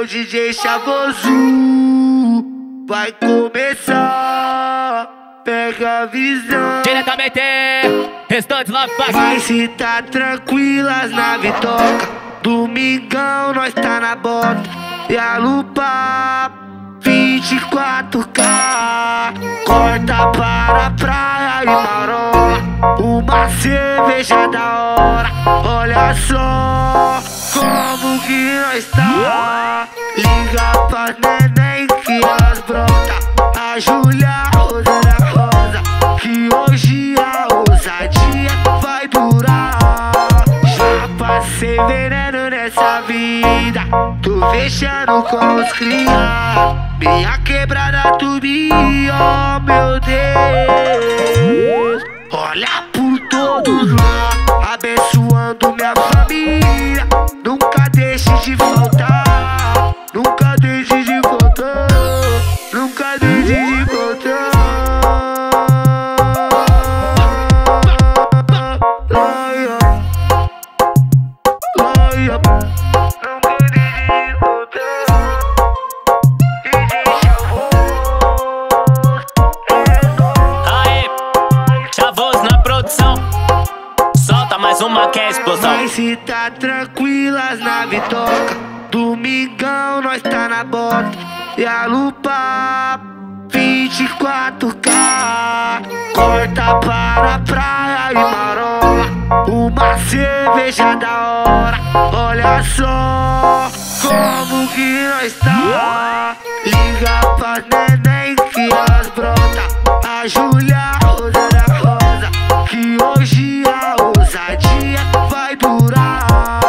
Alô, DJ Chavoso, vai começar. Pega a visão. Diretamente, restantes Love Pack. Vai se tá tranquilas na vitoca. Domingão nós tá na bota. E a lupa 24K. Corta para a praia e marola. Uma cerveja da hora. Olha só que nós tá. Liga pra neném que elas brota. A Julia Rosa da Rosa. Que hoje a ousadia vai durar. Já passei veneno nessa vida. Tô fechando com os cria. Minha quebrada tubi, oh meu Deus. Ai, ai. Nunca deixe de faltar. DJ Aê, Chavoso na produção. Solta mais uma que é explosão. Vai se tá tranquilas na vitoca. Domingão nós tá na bota. E a lupa 24K. Corta para praia e marola. Uma cerveja da hora. Olha só como que nós tá. Liga pra neném que elas brota. A Julia Rosa da Rosa. Que hoje a ousadia vai durar.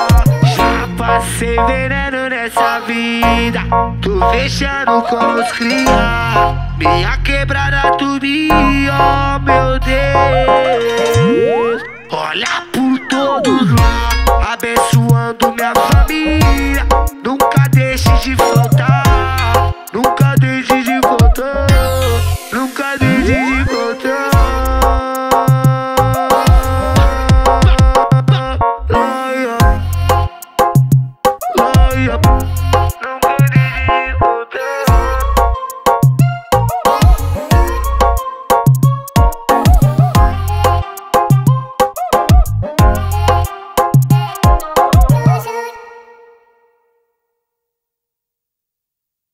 Já passei veneno nessa vida. Tô fechando com os cria. Minha quebrada tubi, oh meu Deus olhar por todos lá, abençoando minha família. Nunca deixe de faltar, nunca deixe de faltar, nunca deixe de faltar.